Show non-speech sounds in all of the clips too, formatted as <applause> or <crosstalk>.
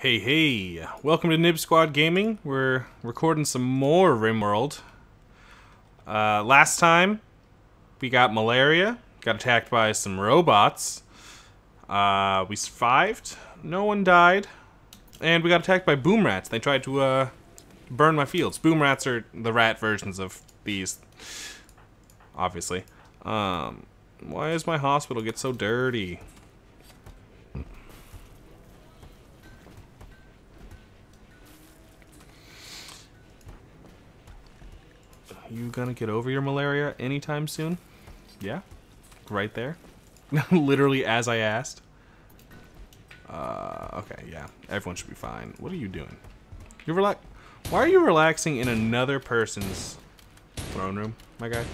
Hey, hey, welcome to Nibs Squad Gaming. We're recording some more RimWorld. Uh, last time, we got malaria, got attacked by some robots. Uh, we survived, no one died, and we got attacked by boom rats. They tried to uh, burn my fields. Boom rats are the rat versions of these, obviously. Um, why does my hospital get so dirty? You gonna get over your malaria anytime soon? Yeah? Right there? <laughs> Literally as I asked. Uh, okay, yeah. Everyone should be fine. What are you doing? You relax. Why are you relaxing in another person's throne room, my guy?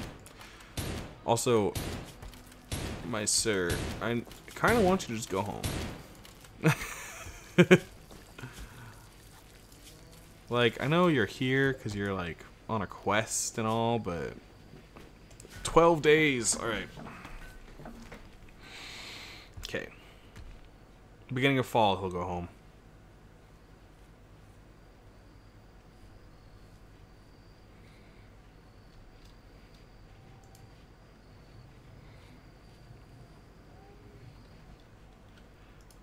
Also, my sir, I kind of want you to just go home. <laughs> like, I know you're here because you're like on a quest and all, but 12 days. All right. Okay. Beginning of fall, he'll go home.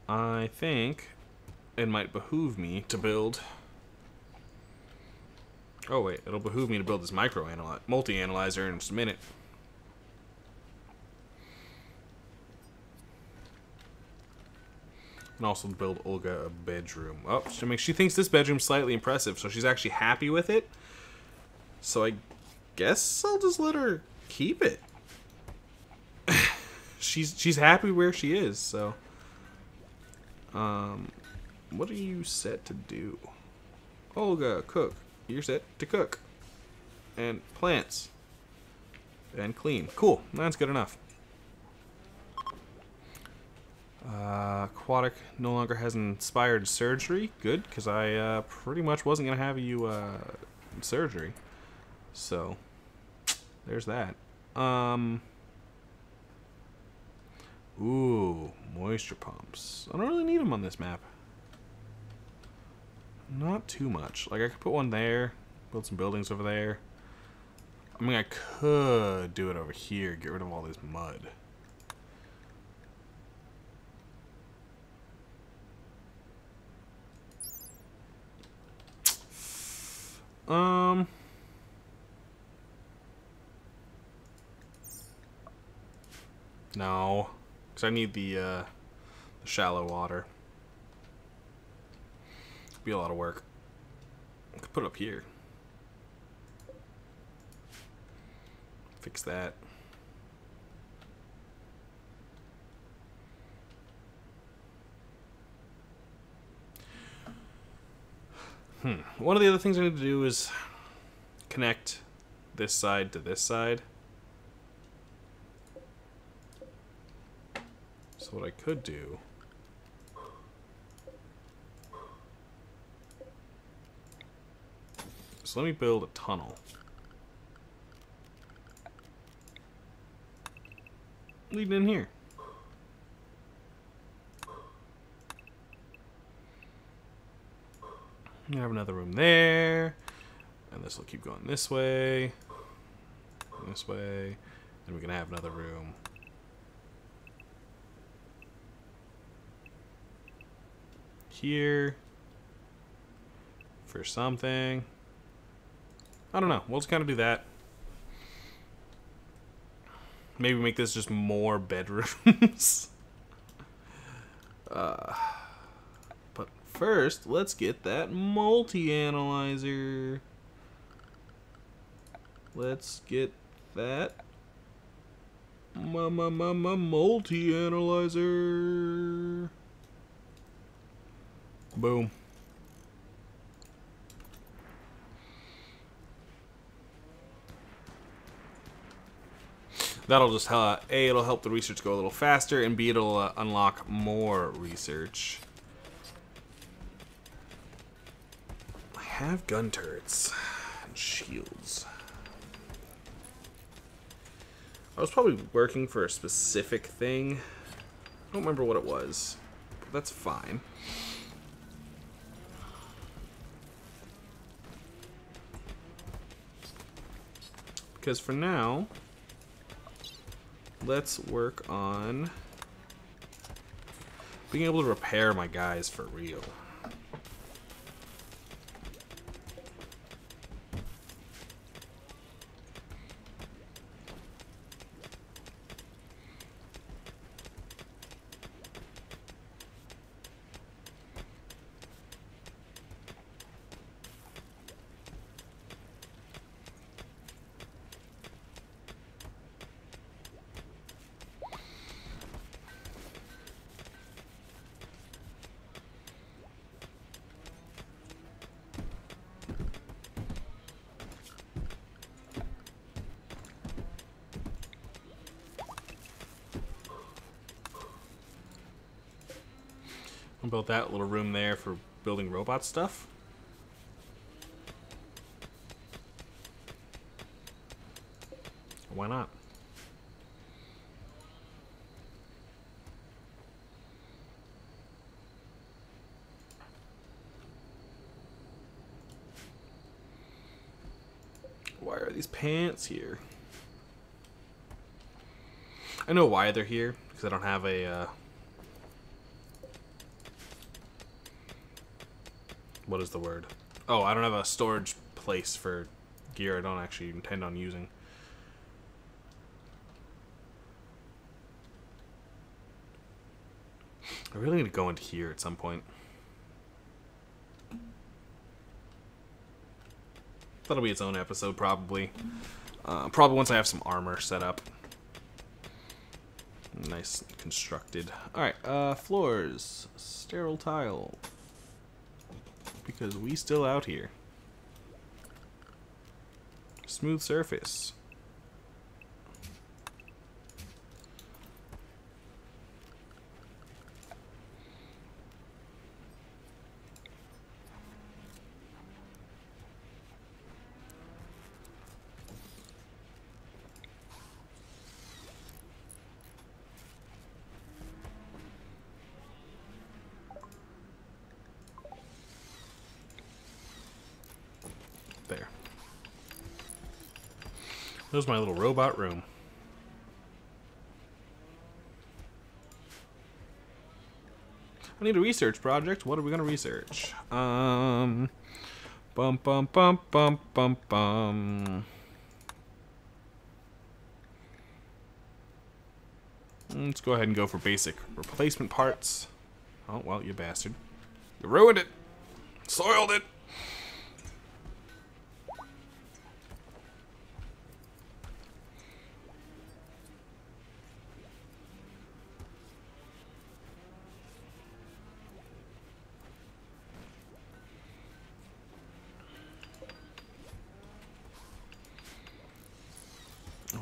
I think it might behoove me to build Oh wait, it'll behoove me to build this micro analy multi-analyzer in just a minute. And also build Olga a bedroom. Oh, I mean, she thinks this bedroom's slightly impressive, so she's actually happy with it. So I guess I'll just let her keep it. <laughs> she's she's happy where she is, so. Um, what are you set to do? Olga, cook. You're set to cook. And plants. And clean. Cool. That's good enough. Uh, aquatic no longer has inspired surgery. Good, because I uh, pretty much wasn't going to have you uh, surgery. So, there's that. Um, ooh, moisture pumps. I don't really need them on this map. Not too much. Like, I could put one there, build some buildings over there. I mean, I could do it over here, get rid of all this mud. Um... No, because I need the, uh, the shallow water be a lot of work. I could put it up here. Fix that. Hmm. One of the other things I need to do is connect this side to this side. So what I could do So let me build a tunnel. Leading in here. We have another room there. And this will keep going this way. This way. And we can have another room. Here. For something. I don't know. We'll just kind of do that. Maybe make this just more bedrooms. <laughs> uh, but first, let's get that multi-analyzer. Let's get that ma ma ma ma multi-analyzer. Boom. That'll just, uh, A, it'll help the research go a little faster, and B, it'll uh, unlock more research. I have gun turrets and shields. I was probably working for a specific thing. I don't remember what it was. But that's fine. Because for now, let's work on being able to repair my guys for real. Built that little room there for building robot stuff. Why not? Why are these pants here? I know why they're here, because I don't have a, uh, what is the word? Oh, I don't have a storage place for gear I don't actually intend on using. I really need to go into here at some point. That'll be its own episode, probably. Uh, probably once I have some armor set up. Nice constructed. Alright, uh, floors. Sterile tile because we still out here. Smooth surface. There's my little robot room. I need a research project. What are we going to research? Um, bum bum bum bum bum bum. Let's go ahead and go for basic replacement parts. Oh, well, you bastard. You ruined it. Soiled it.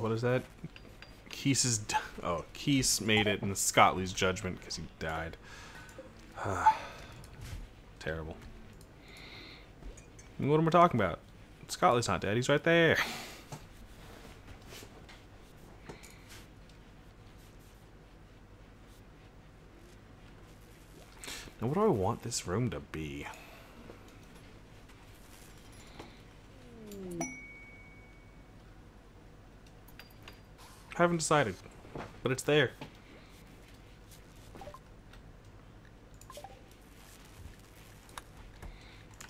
What is that? Kees's oh Kees made it in Scotley's judgment because he died. <sighs> Terrible. What am I talking about? Scotley's not dead. He's right there. Now, what do I want this room to be? Haven't decided, but it's there.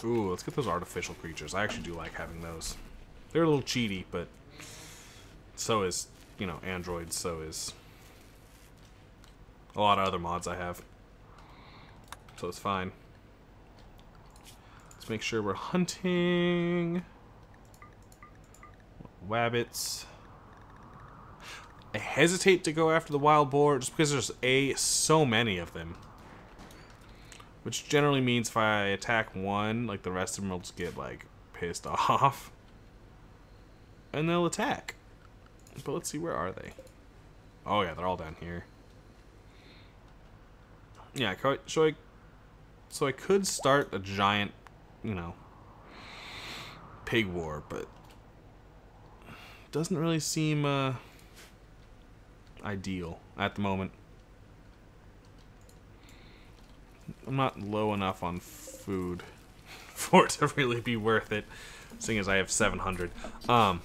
Ooh, let's get those artificial creatures. I actually do like having those. They're a little cheaty, but so is, you know, androids, so is a lot of other mods I have. So it's fine. Let's make sure we're hunting. Wabbits. I hesitate to go after the wild boar just because there's a so many of them. Which generally means if I attack one, like the rest of them will just get like pissed <laughs> off. And they'll attack. But let's see, where are they? Oh yeah, they're all down here. Yeah, so I, so I could start a giant, you know, pig war, but doesn't really seem, uh, ideal at the moment. I'm not low enough on food <laughs> for it to really be worth it, seeing as I have 700. Um,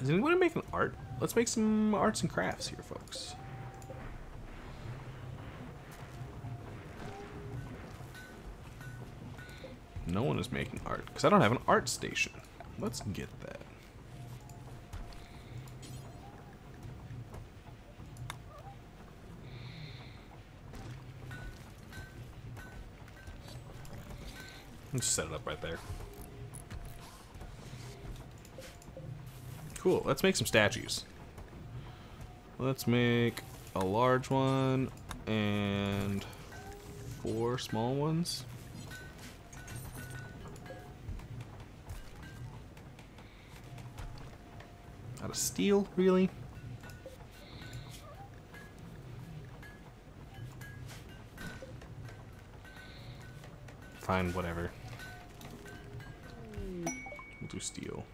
Does anybody making art? Let's make some arts and crafts here, folks. No one is making art, because I don't have an art station. Let's get that. Let's set it up right there. Cool, let's make some statues. Let's make a large one and four small ones. Out of steel, really? Fine, whatever. We'll do steel.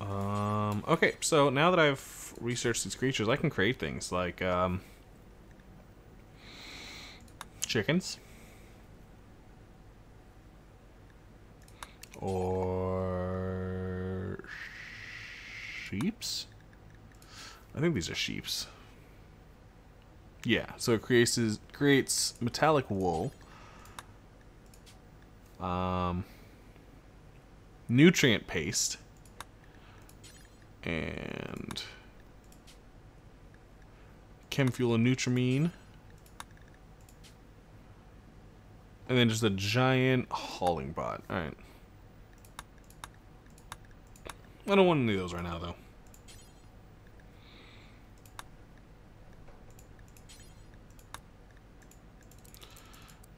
Um, okay, so now that I've researched these creatures, I can create things like um, chickens. Sheeps? I think these are sheeps. Yeah, so it creates creates metallic wool. Um, nutrient paste and chemfuel and nutramine. And then just a giant hauling bot. Alright. I don't want any of those right now, though.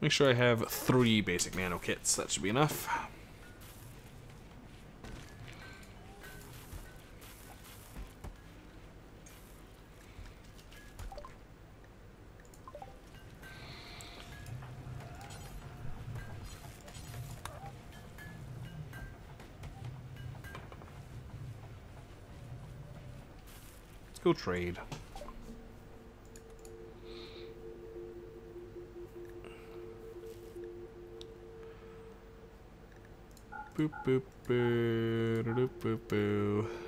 Make sure I have three basic nano kits. That should be enough. Let's go trade. Boop boop boo boop boo.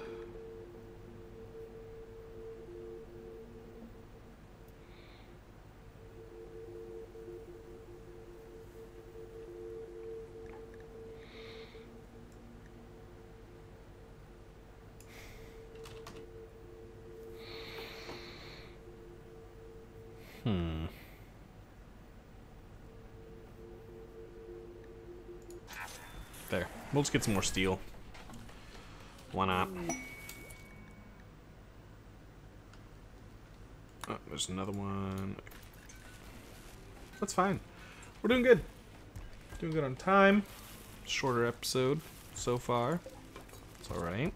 We'll just get some more steel. Why not? Oh, there's another one. That's fine. We're doing good. Doing good on time. Shorter episode so far. It's alright.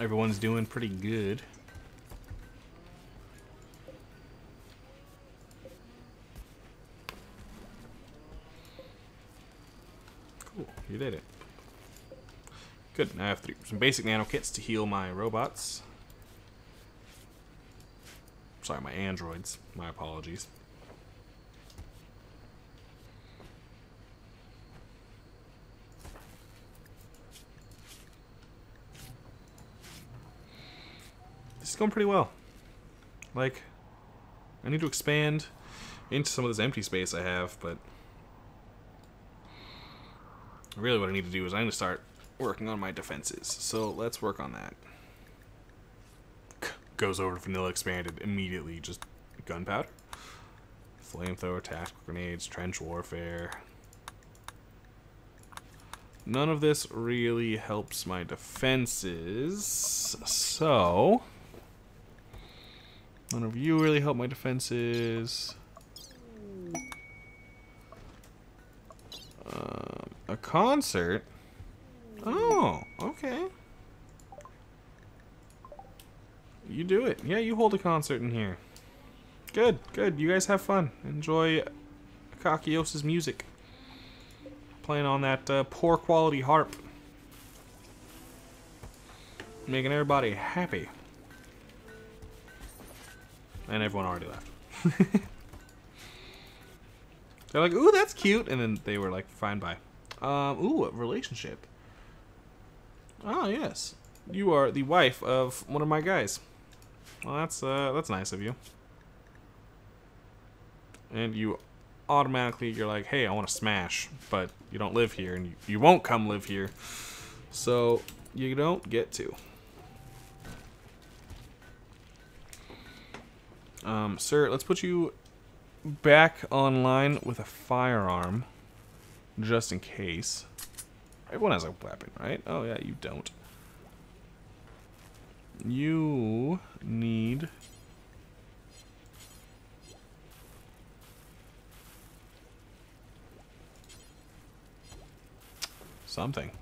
Everyone's doing pretty good. You did it. Good, now I have three, some basic nano kits to heal my robots. Sorry, my androids. My apologies. This is going pretty well. Like, I need to expand into some of this empty space I have, but really what I need to do is I need to start working on my defenses. So let's work on that. Goes over to vanilla expanded immediately, just gunpowder. Flamethrower, tactical grenades, trench warfare. None of this really helps my defenses, so... None of you really help my defenses. A concert? Oh, okay. You do it. Yeah, you hold a concert in here. Good, good. You guys have fun. Enjoy Kakios' music. Playing on that uh, poor quality harp. Making everybody happy. And everyone already left. <laughs> They're like, ooh, that's cute. And then they were like, fine, bye. Um, ooh, a relationship. Oh, yes. You are the wife of one of my guys. Well, that's, uh, that's nice of you. And you automatically, you're like, hey, I want to smash. But you don't live here, and you, you won't come live here. So, you don't get to. Um, sir, let's put you back online with a firearm, just in case. Everyone has a weapon, right? Oh, yeah, you don't. You need... Something.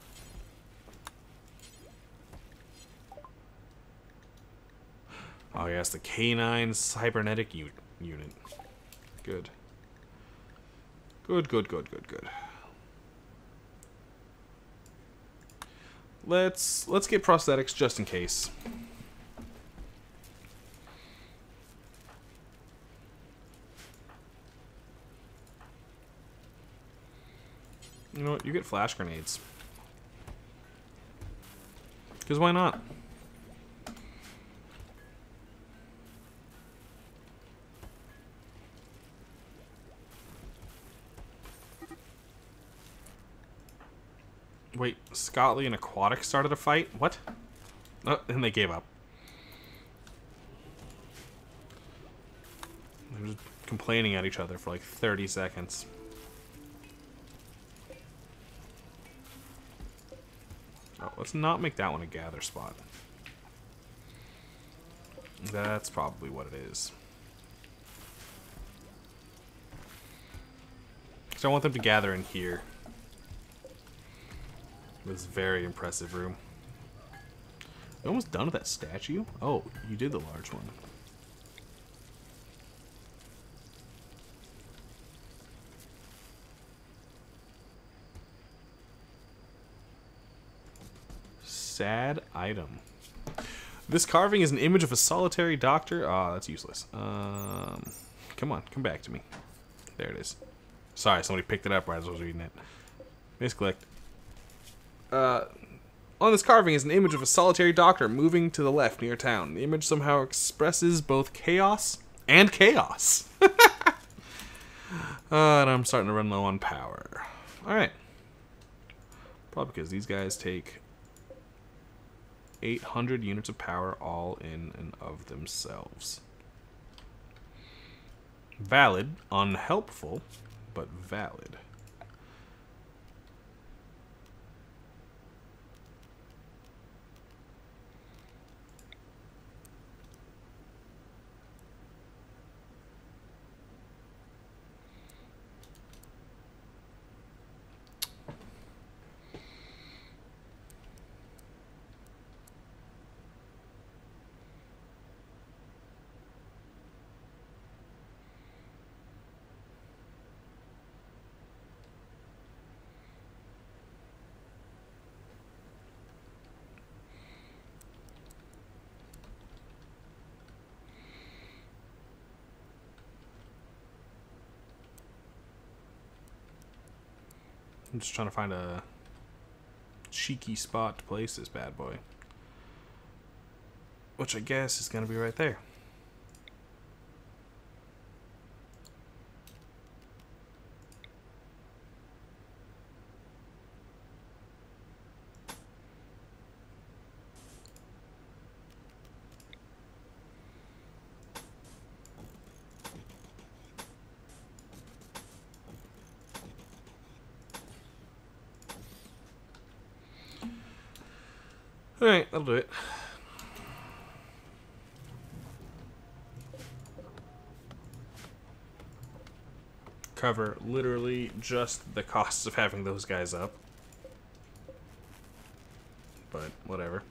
Oh yes, the canine cybernetic unit. Good. Good, good, good, good, good. Let's let's get prosthetics just in case. You know what? You get flash grenades. Because why not? Wait, Scottley and Aquatic started a fight? What? Oh, and they gave up. They were complaining at each other for like 30 seconds. Oh, let's not make that one a gather spot. That's probably what it is. So I want them to gather in here. This very impressive room. You almost done with that statue? Oh, you did the large one. Sad item. This carving is an image of a solitary doctor. Ah, oh, that's useless. Um, come on, come back to me. There it is. Sorry, somebody picked it up right as I was reading it. Misclicked. Uh, on this carving is an image of a solitary doctor moving to the left near town. The image somehow expresses both chaos and chaos. <laughs> uh, and I'm starting to run low on power. Alright. Probably because these guys take 800 units of power all in and of themselves. Valid, unhelpful, but valid. I'm just trying to find a cheeky spot to place this bad boy. Which I guess is going to be right there. Alright, that'll do it. Cover literally just the costs of having those guys up. But, whatever.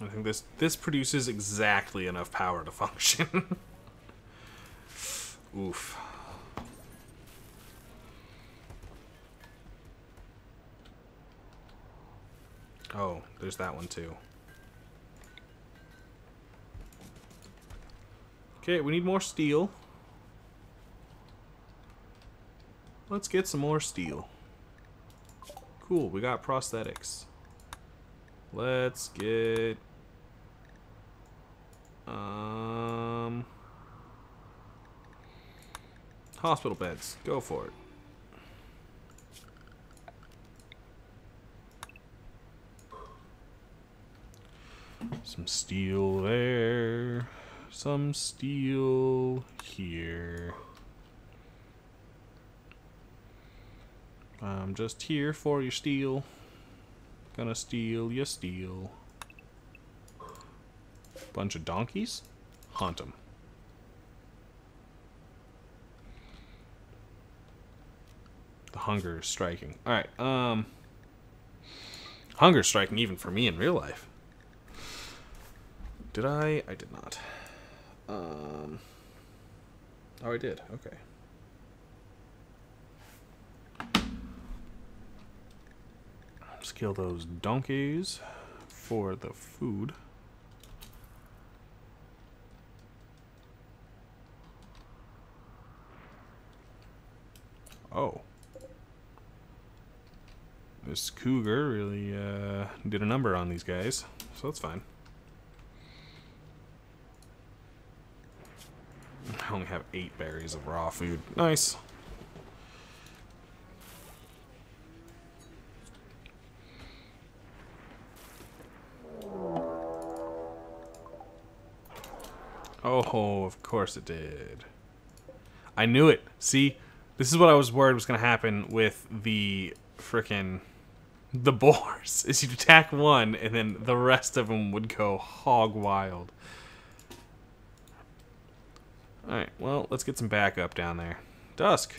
I think this this produces exactly enough power to function. <laughs> Oof. Oh, there's that one too. Okay, we need more steel. Let's get some more steel. Cool, we got prosthetics. Let's get... Um... Hospital beds. Go for it. Some steel there. Some steel here. I'm just here for your steel. Gonna steal your steel. Bunch of donkeys? Hunt them. Hunger striking. Alright, um... Hunger striking even for me in real life. Did I? I did not. Um... Oh, I did. Okay. Let's kill those donkeys for the food. Oh. This cougar really uh, did a number on these guys, so that's fine. I only have eight berries of raw food. Nice. Oh, of course it did. I knew it. See, this is what I was worried was going to happen with the frickin' the boars. <laughs> Is you'd attack one, and then the rest of them would go hog wild. Alright, well, let's get some backup down there. Dusk.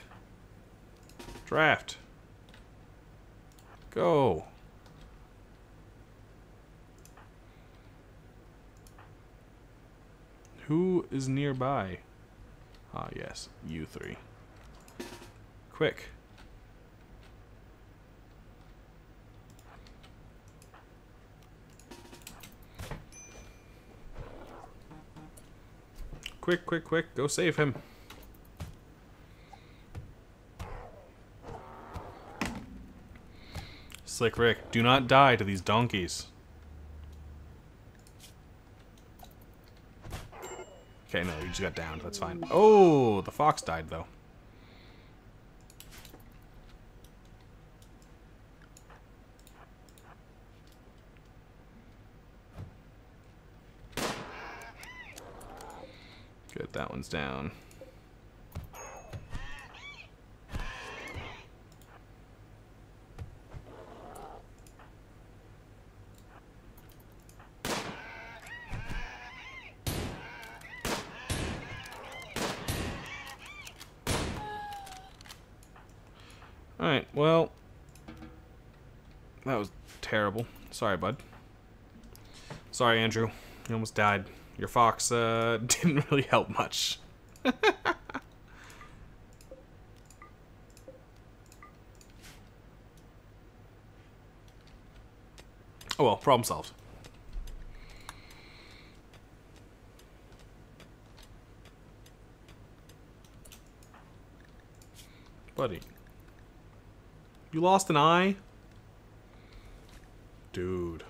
Draft. Go. Who is nearby? Ah, yes, you three. Quick. Quick, quick, quick, go save him. Slick Rick, do not die to these donkeys. Okay, no, you just got downed. That's fine. Oh, the fox died, though. Good, that one's down. Alright, well... That was terrible. Sorry, bud. Sorry, Andrew. You almost died. Your fox uh, <laughs> didn't really help much. <laughs> oh well, problem solved. Buddy. You lost an eye? Dude.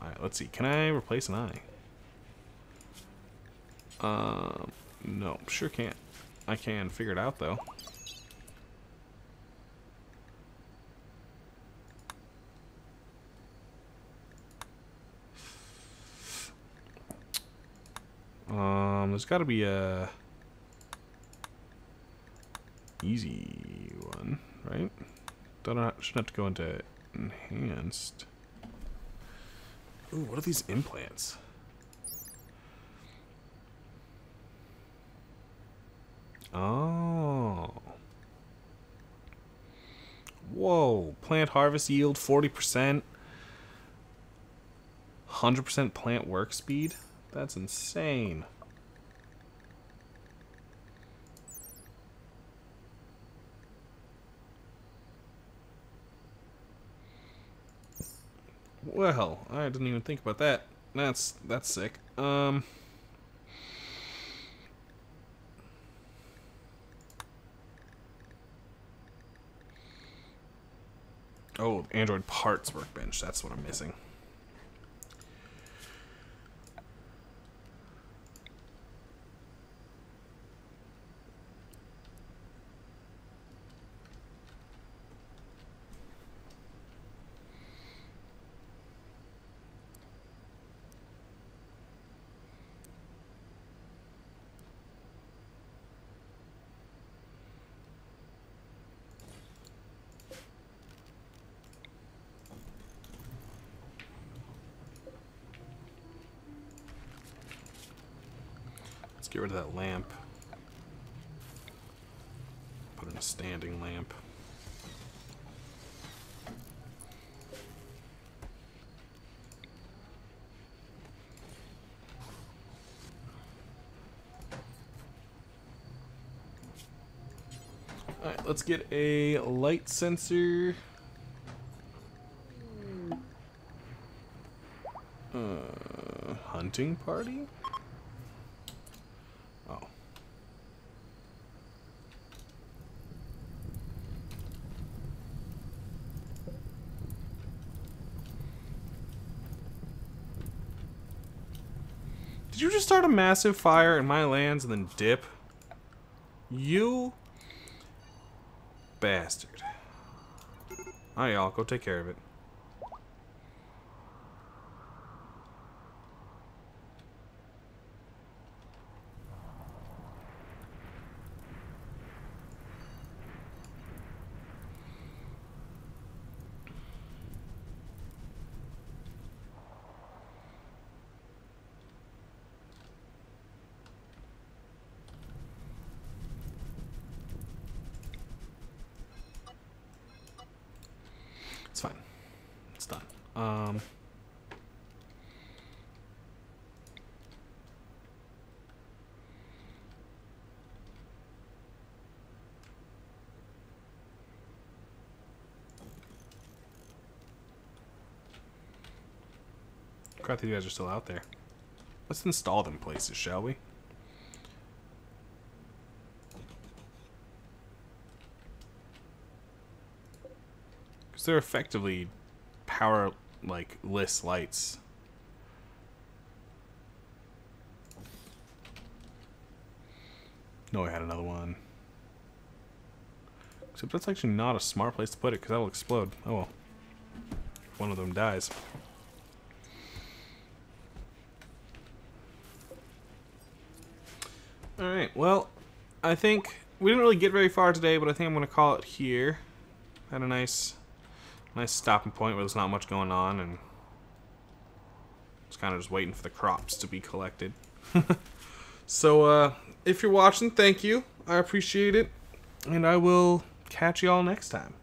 Alright, let's see. Can I replace an eye? Um, no, sure can't. I can figure it out, though. Um, there's got to be a easy one, right? Don't have, shouldn't have to go into enhanced. Ooh, what are these implants? Oh. Whoa. Plant harvest yield 40%. 100% plant work speed? That's insane. Well, I didn't even think about that. That's that's sick. Um Oh, Android parts workbench. That's what I'm missing. Let's get rid of that lamp. Put in a standing lamp. Alright, let's get a light sensor. Uh, hunting party? Oh. Did you just start a massive fire in my lands and then dip? You bastard. Alright, y'all, go take care of it. It's fine. It's done. Um. Crap, these guys are still out there. Let's install them places, shall we? Because they're effectively power, like, less lights. No, I had another one. Except that's actually not a smart place to put it, because that'll explode. Oh well. One of them dies. Alright, well, I think we didn't really get very far today, but I think I'm going to call it here. Had a nice nice stopping point where there's not much going on and just kind of just waiting for the crops to be collected. <laughs> so uh, if you're watching, thank you. I appreciate it. And I will catch you all next time.